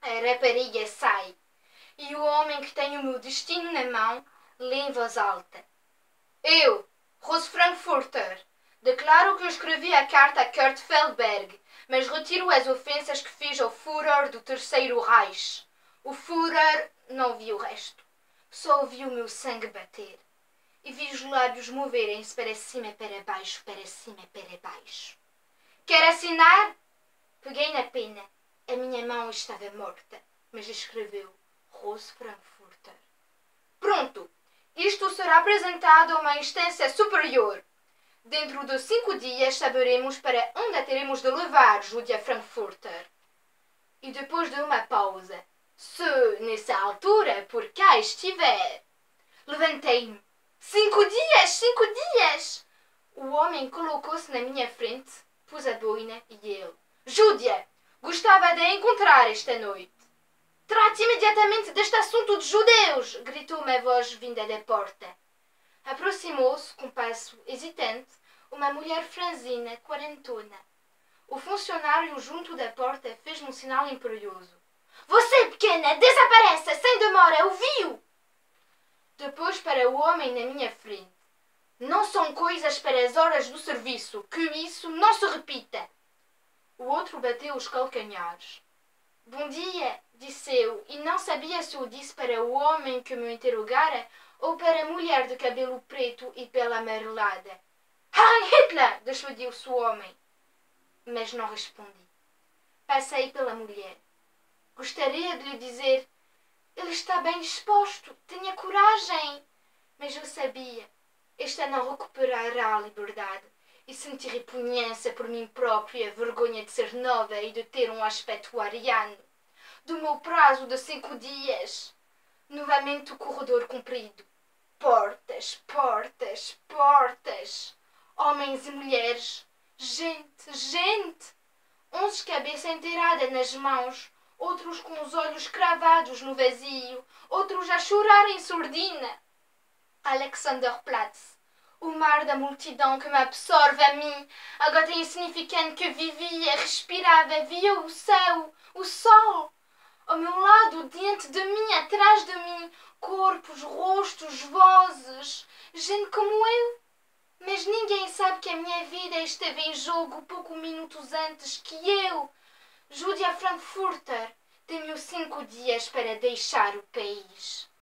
A rapariga sai e o homem que tem o meu destino na mão lê em voz alta. Eu, Rose Frankfurter, declaro que eu escrevi a carta a Kurt Feldberg, mas retiro as ofensas que fiz ao Führer do Terceiro Reich. O Führer não viu o resto. Só ouvi o meu sangue bater. E vi os lábios moverem-se para cima para baixo, para cima para baixo. Quer assinar? Peguei na pena. A minha mão estava morta, mas escreveu Rose Frankfurter. Pronto! Isto será apresentado a uma instância superior. Dentro de cinco dias saberemos para onde teremos de levar Julia Frankfurter. E depois de uma pausa, se nessa altura por cá estiver. Levantei-me. Cinco dias! Cinco dias! O homem colocou-se na minha frente, pôs a boina e ele. Júdia, gostava de a encontrar esta noite. Trate imediatamente deste assunto de judeus! gritou uma voz vinda da porta. Aproximou-se, com passo hesitante, uma mulher franzina, quarentona. O funcionário junto da porta fez-me um sinal imperioso. Você, pequena, desapareça, sem demora, ouviu? Depois para o homem na minha frente. Não são coisas para as horas do serviço, que isso não se repita. O outro bateu os calcanhares. Bom dia, disse eu, e não sabia se o disse para o homem que me interrogara ou para a mulher de cabelo preto e pela amarelada. Heil Hitler! despediu-se o homem. Mas não respondi. Passei pela mulher. Gostaria de lhe dizer: ele está bem disposto, tenha coragem. Mas eu sabia, esta não recuperará a liberdade e senti repugnância por mim própria, vergonha de ser nova e de ter um aspecto ariano. Do meu prazo de cinco dias. Novamente o corredor comprido. Portas, portas, portas. Homens e mulheres. Gente, gente. Uns cabeça enterrada nas mãos, outros com os olhos cravados no vazio, outros a chorar em surdina. Alexanderplatz, o mar da multidão que me absorve a mim, a gota insignificante que vivia, respirava, via o céu, o sol. Ao meu lado, diante de mim, atrás de mim, corpos, rostos, vozes, gente como eu. Mas ninguém sabe que a minha vida esteve em jogo poucos minutos antes que eu, Júlia Frankfurter, tenho cinco dias para deixar o país.